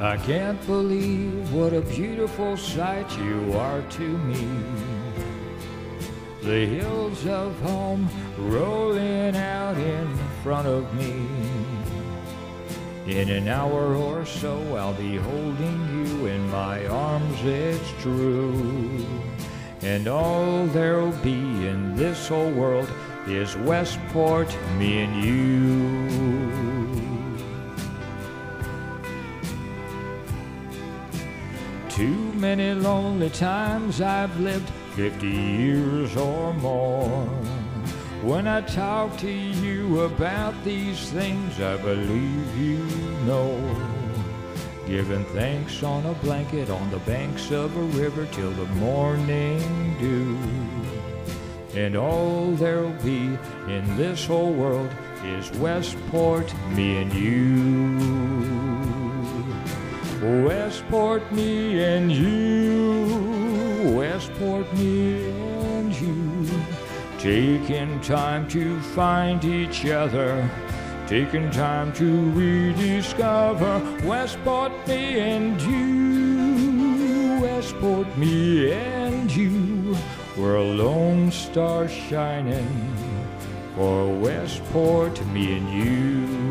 I can't believe what a beautiful sight you are to me. The hills of home rolling out in front of me. In an hour or so, I'll be holding you in my arms, it's true. And all there'll be in this whole world is Westport, me and you. Too many lonely times I've lived 50 years or more. When I talk to you about these things, I believe you know. Giving thanks on a blanket on the banks of a river till the morning dew. And all there'll be in this whole world is Westport, me and you. Westport, me and you. Westport, me and you. Taking time to find each other. Taking time to rediscover Westport, me and you. Westport, me and you. We're a lone star shining for Westport, me and you.